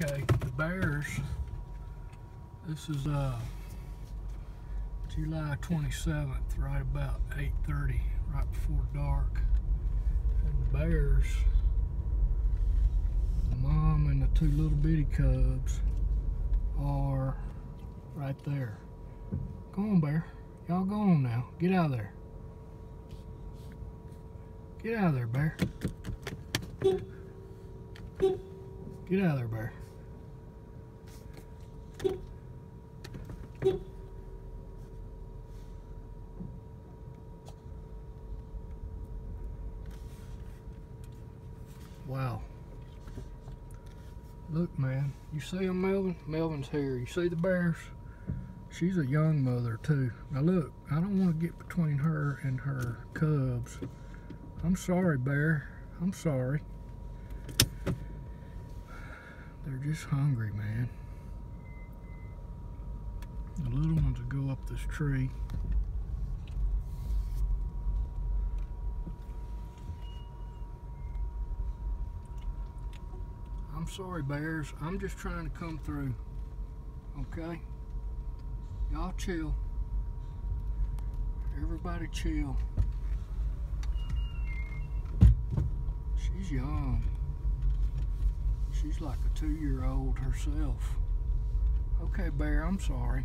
Okay, the bears. This is uh July 27th, right about 8:30, right before dark. And the bears, the mom and the two little bitty cubs are right there. Go on, bear. Y'all go on now. Get out of there. Get out of there, bear. Get out of there, bear. Wow. Look, man. You see him, Melvin? Melvin's here. You see the bears? She's a young mother, too. Now, look. I don't want to get between her and her cubs. I'm sorry, bear. I'm sorry. They're just hungry, man. The little ones will go up this tree. I'm sorry, bears. I'm just trying to come through. Okay? Y'all chill. Everybody chill. She's young. She's like a two-year-old herself. Okay, Bear, I'm sorry.